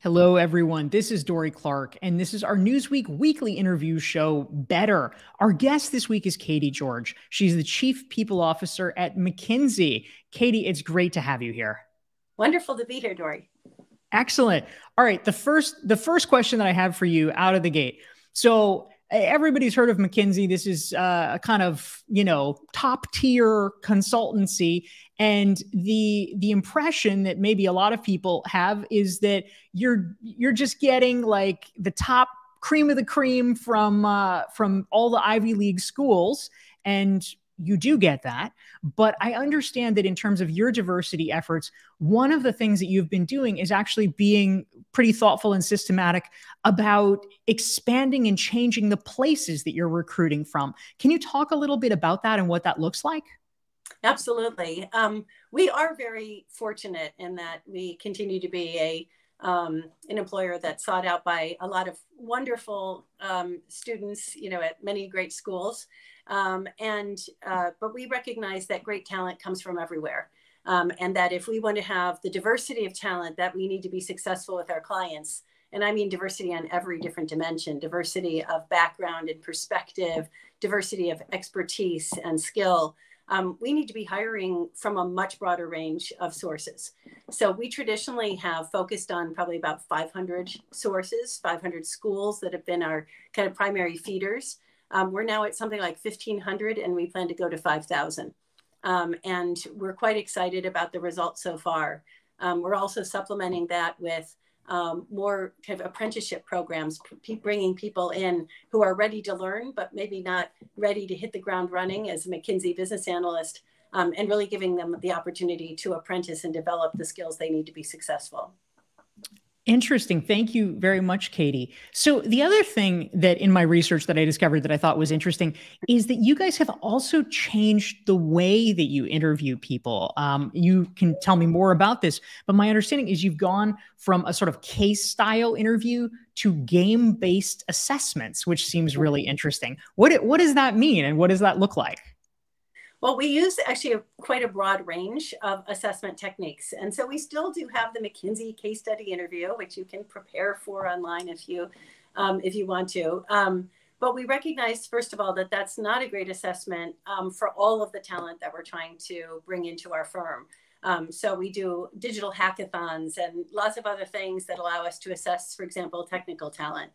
Hello, everyone. This is Dorie Clark, and this is our Newsweek weekly interview show, Better. Our guest this week is Katy George. She's the Chief People Officer at McKinsey. Katy, it's great to have you here. Wonderful to be here, Dorie. Excellent. All right, the first the first question that I have for you out of the gate. So everybody's heard of McKinsey. This is uh, a kind of you know top tier consultancy, and the the impression that maybe a lot of people have is that you're you're just getting like the top cream of the cream from uh, from all the Ivy League schools, and you do get that. But I understand that in terms of your diversity efforts, one of the things that you've been doing is actually being pretty thoughtful and systematic about expanding and changing the places that you're recruiting from. Can you talk a little bit about that and what that looks like? Absolutely. Um, we are very fortunate in that we continue to be a um, an employer that's sought out by a lot of wonderful um, students, you know, at many great schools. Um, and uh, but we recognize that great talent comes from everywhere. Um, and that if we want to have the diversity of talent that we need to be successful with our clients, and I mean diversity on every different dimension, diversity of background and perspective, diversity of expertise and skill, um, we need to be hiring from a much broader range of sources. So we traditionally have focused on probably about 500 sources, 500 schools that have been our kind of primary feeders. Um, we're now at something like 1,500 and we plan to go to 5,000. Um, and we're quite excited about the results so far. Um, we're also supplementing that with um, more kind of apprenticeship programs, bringing people in who are ready to learn, but maybe not ready to hit the ground running as a McKinsey business analyst, um, and really giving them the opportunity to apprentice and develop the skills they need to be successful. Interesting. Thank you very much, Katy. So, the other thing that in my research that I discovered that I thought was interesting is that you guys have also changed the way that you interview people. Um, you can tell me more about this, but my understanding is you've gone from a sort of case style interview to game based assessments, which seems really interesting. What, what does that mean and what does that look like? Well, we use actually a, quite a broad range of assessment techniques. And so we still do have the McKinsey case study interview, which you can prepare for online if you, um, if you want to. Um, but we recognize, first of all, that that's not a great assessment um, for all of the talent that we're trying to bring into our firm. Um, so we do digital hackathons and lots of other things that allow us to assess, for example, technical talent.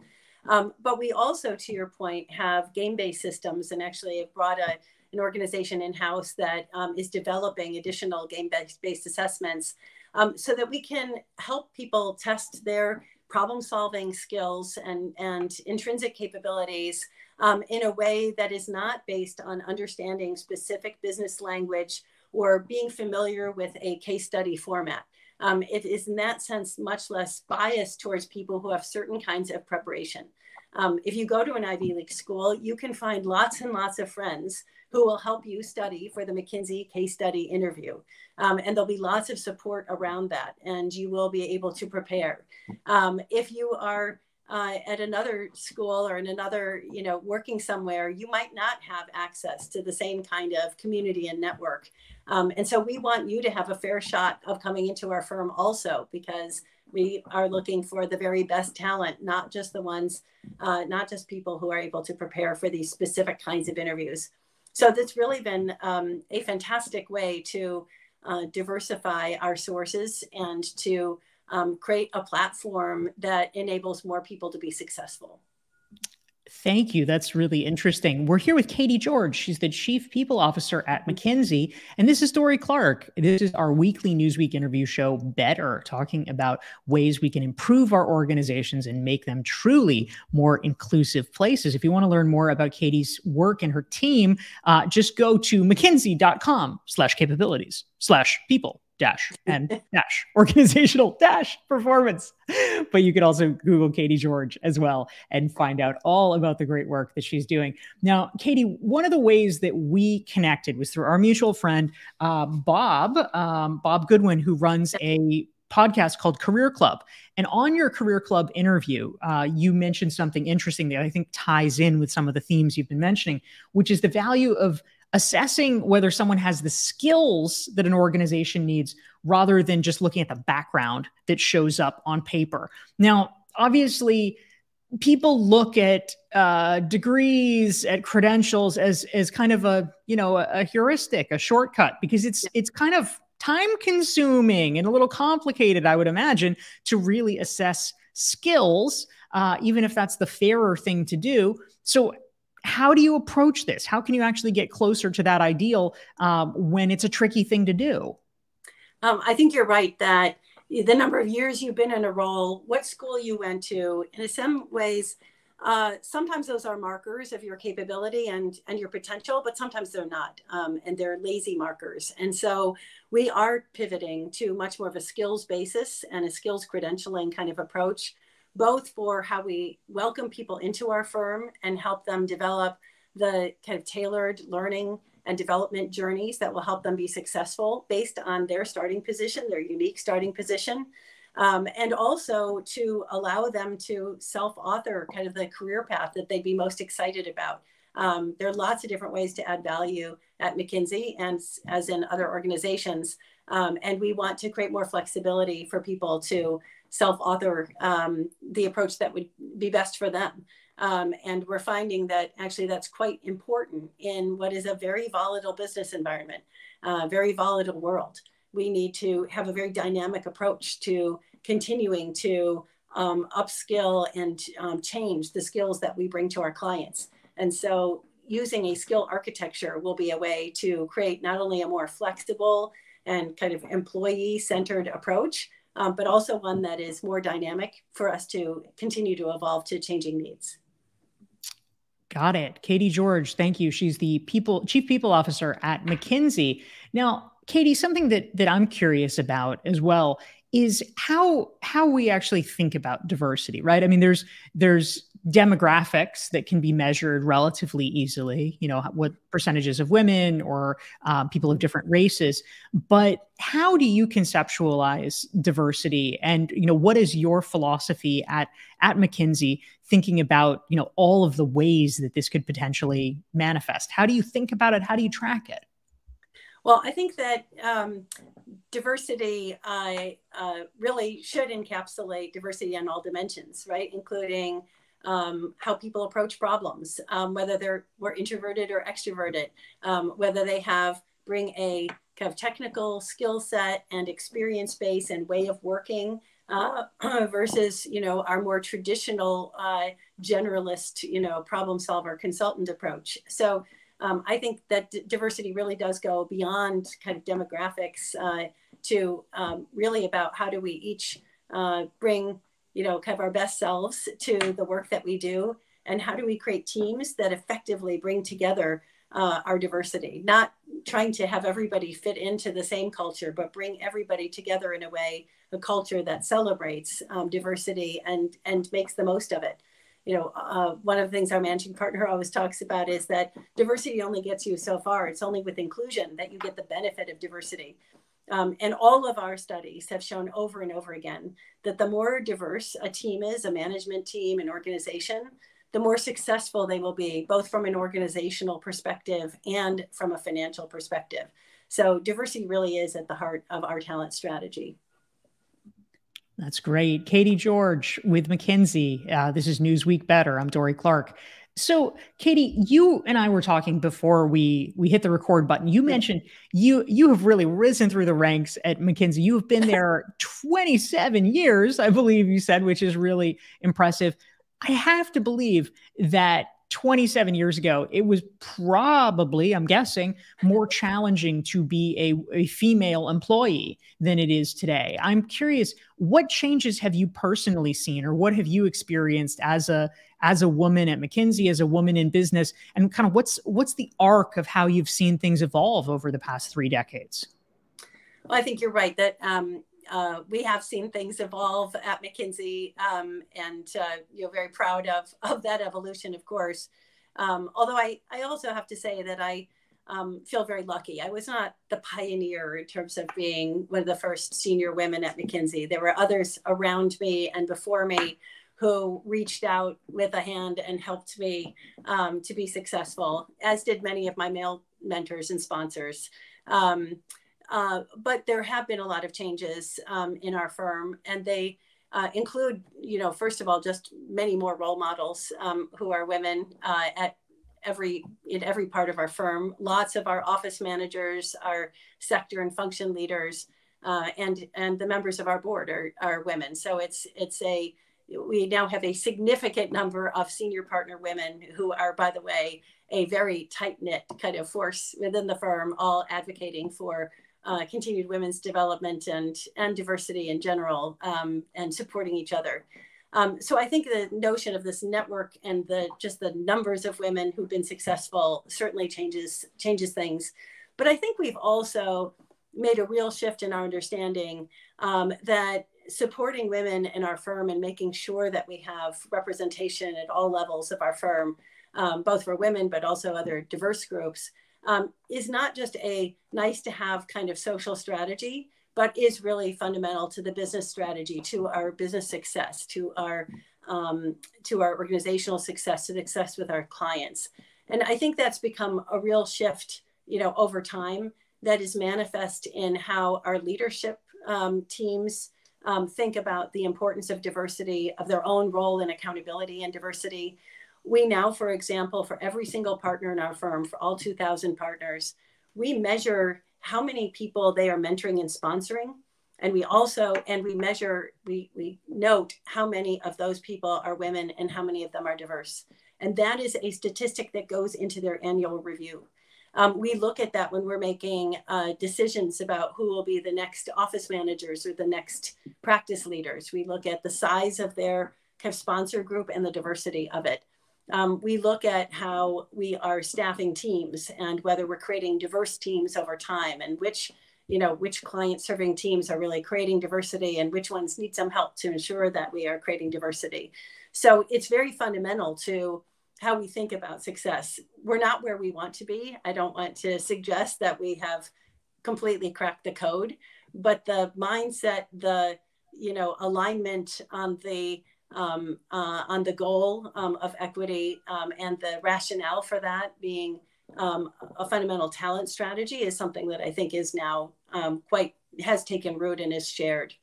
Um, but we also, to your point, have game-based systems and actually have brought a an organization in house that um, is developing additional game based assessments um, so that we can help people test their problem solving skills and, and intrinsic capabilities um, in a way that is not based on understanding specific business language or being familiar with a case study format. Um, it is in that sense much less biased towards people who have certain kinds of preparation. Um, if you go to an Ivy League school, you can find lots and lots of friends who will help you study for the McKinsey case study interview. Um, and there'll be lots of support around that, and you will be able to prepare. Um, if you are uh, at another school or in another, you know, working somewhere, you might not have access to the same kind of community and network. Um, and so we want you to have a fair shot of coming into our firm also, because we are looking for the very best talent, not just the ones, uh, not just people who are able to prepare for these specific kinds of interviews. So that's really been um, a fantastic way to uh, diversify our sources and to um, create a platform that enables more people to be successful. Thank you. That's really interesting. We're here with Katy George. She's the Chief People Officer at McKinsey. And this is Dorie Clark. This is our weekly Newsweek interview show, Better, talking about ways we can improve our organizations and make them truly more inclusive places. If you want to learn more about Katy's work and her team, uh, just go to mckinsey.com slash capabilities slash people dash and dash organizational dash performance. But you can also Google Katy George as well and find out all about the great work that she's doing. Now, Katy, one of the ways that we connected was through our mutual friend, uh, Bob, um, Bob Goodwin, who runs a podcast called Career Club. And on your Career Club interview, uh, you mentioned something interesting that I think ties in with some of the themes you've been mentioning, which is the value of assessing whether someone has the skills that an organization needs rather than just looking at the background that shows up on paper. Now, obviously, people look at uh, degrees at credentials as as kind of a you know a, a heuristic a shortcut because it's it's kind of time consuming and a little complicated i would imagine to really assess skills uh, even if that's the fairer thing to do so how do you approach this how can you actually get closer to that ideal um, when it's a tricky thing to do um, i think you're right that the number of years you've been in a role, what school you went to. In some ways, uh, sometimes those are markers of your capability and, and your potential, but sometimes they're not. Um, and they're lazy markers. And so we are pivoting to much more of a skills basis and a skills credentialing kind of approach, both for how we welcome people into our firm and help them develop the kind of tailored learning and development journeys that will help them be successful based on their starting position, their unique starting position. Um, and also to allow them to self-author kind of the career path that they'd be most excited about. Um, there are lots of different ways to add value at McKinsey and as in other organizations. Um, and we want to create more flexibility for people to self-author um, the approach that would be best for them. Um, and we're finding that actually that's quite important in what is a very volatile business environment, uh, very volatile world. We need to have a very dynamic approach to continuing to um, upskill and um, change the skills that we bring to our clients. And so using a skill architecture will be a way to create not only a more flexible and kind of employee centered approach, um, but also one that is more dynamic for us to continue to evolve to changing needs. Got it. Katy George, thank you. She's the people chief people officer at McKinsey. Now, Katy, something that that I'm curious about as well is how how we actually think about diversity, right? I mean, there's there's demographics that can be measured relatively easily, you know, what percentages of women or um, people of different races. But how do you conceptualize diversity? And, you know, what is your philosophy at, at McKinsey thinking about, you know, all of the ways that this could potentially manifest? How do you think about it? How do you track it? Well, I think that um, diversity uh, uh, really should encapsulate diversity on all dimensions, right? Including um, how people approach problems, um, whether they're more introverted or extroverted, um, whether they have bring a kind of technical skill set and experience base and way of working uh, versus you know our more traditional uh, generalist you know problem solver consultant approach. So um, I think that diversity really does go beyond kind of demographics uh, to um, really about how do we each uh, bring you know, kind of our best selves to the work that we do? And how do we create teams that effectively bring together uh, our diversity? Not trying to have everybody fit into the same culture, but bring everybody together in a way, a culture that celebrates um, diversity and, and makes the most of it. You know, uh, one of the things our managing partner always talks about is that diversity only gets you so far. It's only with inclusion that you get the benefit of diversity. Um, and all of our studies have shown over and over again that the more diverse a team is, a management team, an organization, the more successful they will be, both from an organizational perspective and from a financial perspective. So, diversity really is at the heart of our talent strategy. That's great. Katy George with McKinsey. Uh, this is Newsweek Better. I'm Dorie Clark. So, Katy, you and I were talking before we we hit the record button. You mentioned you you have really risen through the ranks at McKinsey. You have been there 27 years, I believe you said, which is really impressive. I have to believe that 27 years ago, it was probably, I'm guessing, more challenging to be a, a female employee than it is today. I'm curious, what changes have you personally seen or what have you experienced as a as a woman at McKinsey, as a woman in business, and kind of what's what's the arc of how you've seen things evolve over the past three decades? Well, I think you're right that um, uh, we have seen things evolve at McKinsey, um, and uh, you're very proud of of that evolution, of course. Um, although I I also have to say that I um, feel very lucky. I was not the pioneer in terms of being one of the first senior women at McKinsey. There were others around me and before me who reached out with a hand and helped me um, to be successful, as did many of my male mentors and sponsors. Uh, but there have been a lot of changes um, in our firm, and they uh, include, you know, first of all, just many more role models um, who are women uh, at every in every part of our firm. Lots of our office managers, our sector and function leaders, uh, and and the members of our board are, are women. So it's it's a we now have a significant number of senior partner women who are, by the way, a very tight knit kind of force within the firm, all advocating for uh, continued women's development and, and diversity in general um, and supporting each other. Um, so I think the notion of this network and the just the numbers of women who've been successful certainly changes changes things. But I think we've also made a real shift in our understanding um, that supporting women in our firm and making sure that we have representation at all levels of our firm, um, both for women but also other diverse groups, um, is not just a nice to have kind of social strategy, but is really fundamental to the business strategy, to our business success, to our um, to our organizational success, to success with our clients. And I think that's become a real shift, you know, over time that is manifest in how our leadership um, teams um, think about the importance of diversity, of their own role in accountability and diversity, we now, for example, for every single partner in our firm, for all 2,000 partners, we measure how many people they are mentoring and sponsoring. And we also, and we measure, we, we note how many of those people are women and how many of them are diverse. And that is a statistic that goes into their annual review. Um, we look at that when we're making uh, decisions about who will be the next office managers or the next practice leaders. We look at the size of their kind of sponsor group and the diversity of it um, we look at how we are staffing teams and whether we're creating diverse teams over time and which you know which client serving teams are really creating diversity and which ones need some help to ensure that we are creating diversity. So it's very fundamental to how we think about success. We're not where we want to be. I don't want to suggest that we have completely cracked the code but the mindset the you know alignment on the um, uh, on the goal um, of equity um, and the rationale for that being um, a fundamental talent strategy is something that I think is now um, quite has taken root and is shared.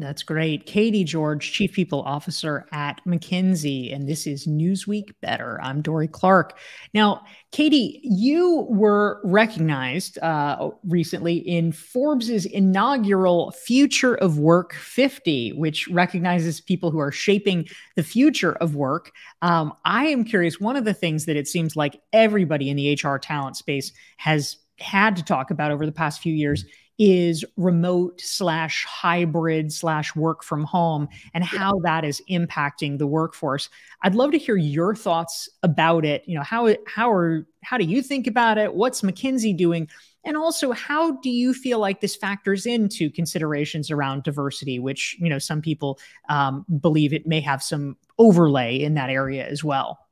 That's great. Katy George, Chief People Officer at McKinsey, and this is Newsweek Better. I'm Dorie Clark. Now, Katy, you were recognized uh, recently in Forbes's inaugural Future of Work 50, which recognizes people who are shaping the future of work. Um, I am curious, one of the things that it seems like everybody in the HR talent space has had to talk about over the past few years is remote slash hybrid slash work from home and how that is impacting the workforce. I'd love to hear your thoughts about it. You know, how how are how do you think about it? What's McKinsey doing? And also, how do you feel like this factors into considerations around diversity, which you know some people um, believe it may have some overlay in that area as well?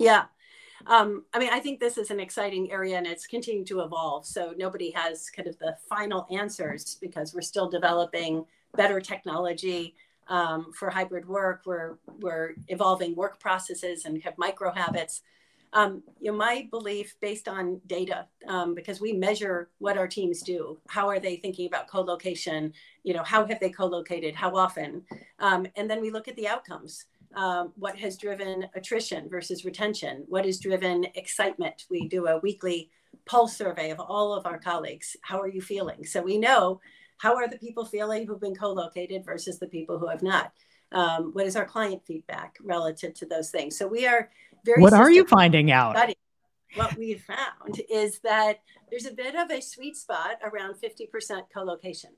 Yeah, um, I mean, I think this is an exciting area and it's continuing to evolve. So nobody has kind of the final answers because we're still developing better technology um, for hybrid work. We're, we're evolving work processes and have micro habits. Um, you know, my belief based on data, um, because we measure what our teams do. How are they thinking about co-location? You know, how have they co-located? How often? Um, and then we look at the outcomes um, what has driven attrition versus retention, what has driven excitement. We do a weekly pulse survey of all of our colleagues. How are you feeling? So we know how are the people feeling who've been co-located versus the people who have not. Um, what is our client feedback relative to those things? So we are very. What are you finding out? Studying. What we found is that there's a bit of a sweet spot around 50% co-location.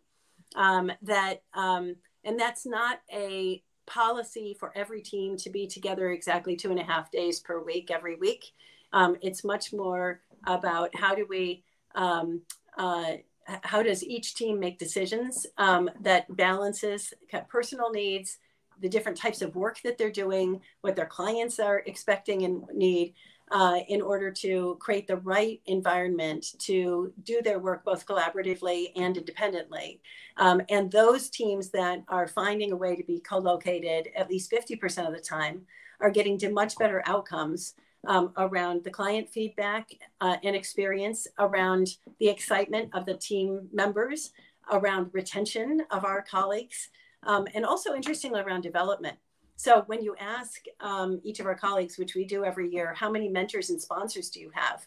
Um, that um, and that's not a policy for every team to be together exactly two and a half days per week every week. Um, it's much more about how do we, um, uh, how does each team make decisions um, that balances personal needs, the different types of work that they're doing, what their clients are expecting and need, uh, in order to create the right environment to do their work both collaboratively and independently. Um, and those teams that are finding a way to be co located at least 50% of the time are getting to much better outcomes um, around the client feedback uh, and experience, around the excitement of the team members, around retention of our colleagues, um, and also interestingly around development. So when you ask um, each of our colleagues, which we do every year, how many mentors and sponsors do you have?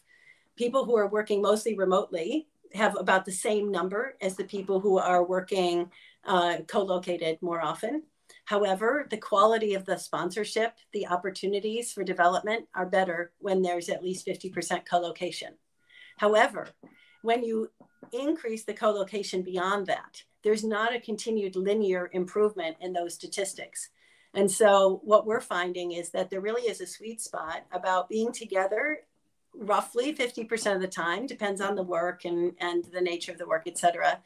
People who are working mostly remotely have about the same number as the people who are working uh, co-located more often. However, the quality of the sponsorship, the opportunities for development are better when there's at least 50% co-location. However, when you increase the co-location beyond that, there's not a continued linear improvement in those statistics. And so what we're finding is that there really is a sweet spot about being together roughly 50% of the time, depends on the work and, and the nature of the work, et cetera.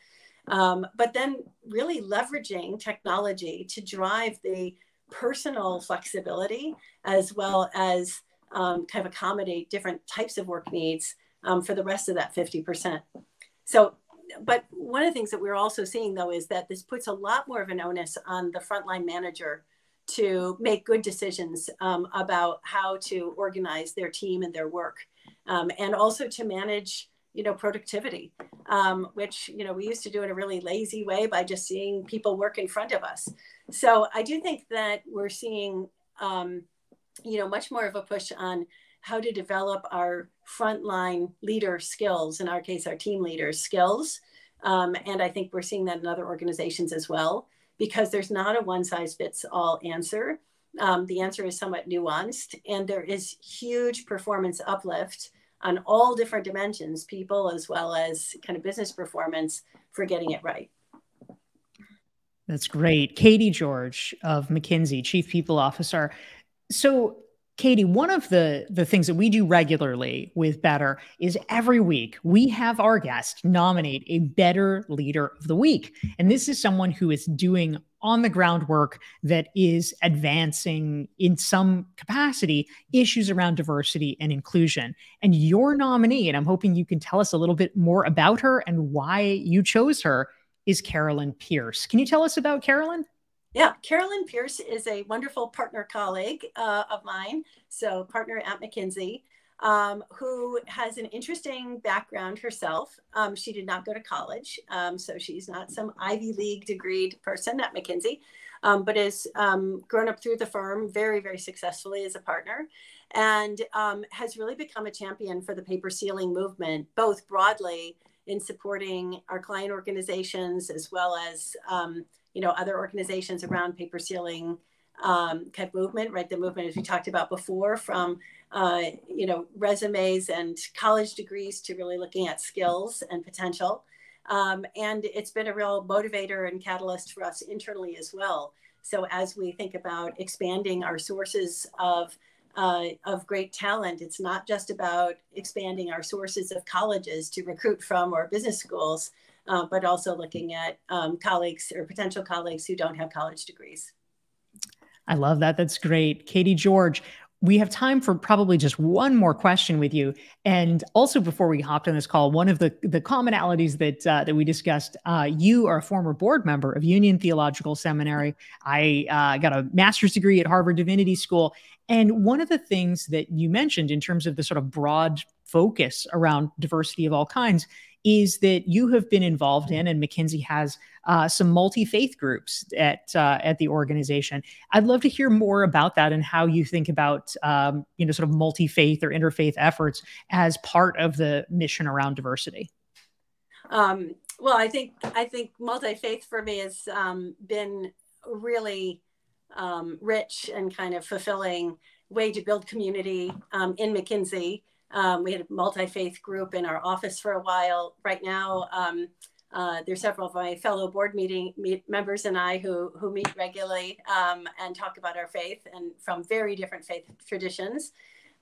Um, but then really leveraging technology to drive the personal flexibility as well as um, kind of accommodate different types of work needs um, for the rest of that 50%. So, but one of the things that we're also seeing though is that this puts a lot more of an onus on the frontline manager to make good decisions um, about how to organize their team and their work um, and also to manage you know productivity um, which you know we used to do in a really lazy way by just seeing people work in front of us. So i do think that we're seeing um, you know much more of a push on how to develop our frontline leader skills in our case our team leaders skills um, and i think we're seeing that in other organizations as well because there's not a one size fits all answer um, the answer is somewhat nuanced and there is huge performance uplift on all different dimensions, people as well as kind of business performance for getting it right. That's great. Katy George of McKinsey, Chief People Officer. So Katy, one of the the things that we do regularly with Better is every week we have our guest nominate a better leader of the week. And this is someone who is doing on the ground work that is advancing in some capacity issues around diversity and inclusion. And your nominee, and I'm hoping you can tell us a little bit more about her and why you chose her, is Carolyn Pierce. Can you tell us about Carolyn? Yeah, Carolyn Pierce is a wonderful partner colleague uh, of mine, so partner at McKinsey, um, who has an interesting background herself. Um, she did not go to college, um, so she's not some Ivy League degreed person at McKinsey, um, but has um, grown up through the firm very, very successfully as a partner and um, has really become a champion for the paper ceiling movement, both broadly in supporting our client organizations as well as you know, other organizations around paper ceiling um, kind of movement, right? The movement, as we talked about before, from uh, you know resumes and college degrees to really looking at skills and potential. Um, and it's been a real motivator and catalyst for us internally as well. So as we think about expanding our sources of uh, of great talent, it's not just about expanding our sources of colleges to recruit from or business schools, uh, but also looking at um, colleagues or potential colleagues who don't have college degrees. I love that. That's great. Katy George, we have time for probably just one more question with you. And also, before we hopped on this call, one of the, the commonalities that uh, that we discussed, uh, you are a former board member of Union Theological Seminary. I uh, got a master's degree at Harvard Divinity School. And one of the things that you mentioned in terms of the sort of broad focus around diversity of all kinds is that you have been involved in, and McKinsey has uh, some multi faith groups at uh, at the organization. I'd love to hear more about that and how you think about um, you know sort of multi faith or interfaith efforts as part of the mission around diversity. Um, well, I think I think multi faith for me has um, been really um, rich and kind of fulfilling way to build community um, in McKinsey. Um, we had a multi faith group in our office for a while. Right now, um, uh, there's several of my fellow board meeting meet members and I who who meet regularly um, and talk about our faith and from very different faith traditions.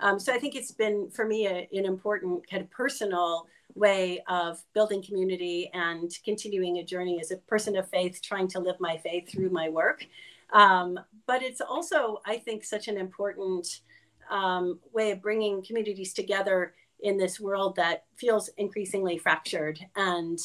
Um, so I think it's been for me a, an important kind of personal way of building community and continuing a journey as a person of faith, trying to live my faith through my work. Um, but it's also, I think, such an important um, way of bringing communities together in this world that feels increasingly fractured and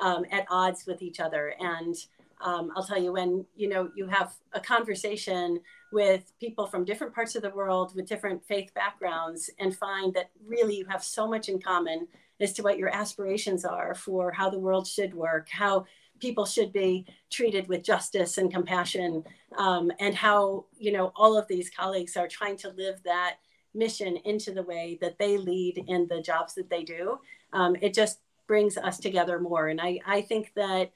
um, at odds with each other. And um, I'll tell you when you know you have a conversation with people from different parts of the world with different faith backgrounds and find that really you have so much in common as to what your aspirations are for how the world should work, how people should be treated with justice and compassion, um, and how you know all of these colleagues are trying to live that mission into the way that they lead in the jobs that they do. Um, it just brings us together more, and I I think that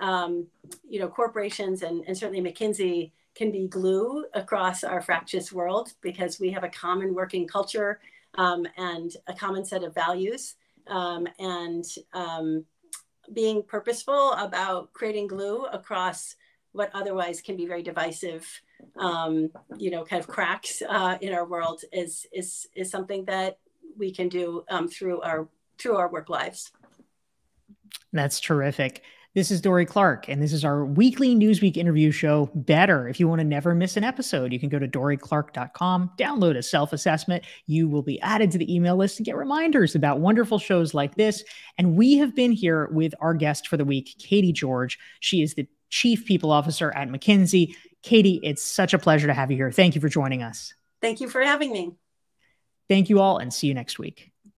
um, you know corporations and, and certainly McKinsey can be glue across our fractious world because we have a common working culture um, and a common set of values um, and um, being purposeful about creating glue across what otherwise can be very divisive, um, you know, kind of cracks uh, in our world is is is something that we can do um, through our through our work lives. That's terrific. This is Dorie Clark, and this is our weekly Newsweek interview show, Better. If you want to never miss an episode, you can go to dorieclark.com, download a self assessment. You will be added to the email list and get reminders about wonderful shows like this. And we have been here with our guest for the week, Katy George. She is the Chief People Officer at McKinsey. Katy, it's such a pleasure to have you here. Thank you for joining us. Thank you for having me. Thank you all, and see you next week.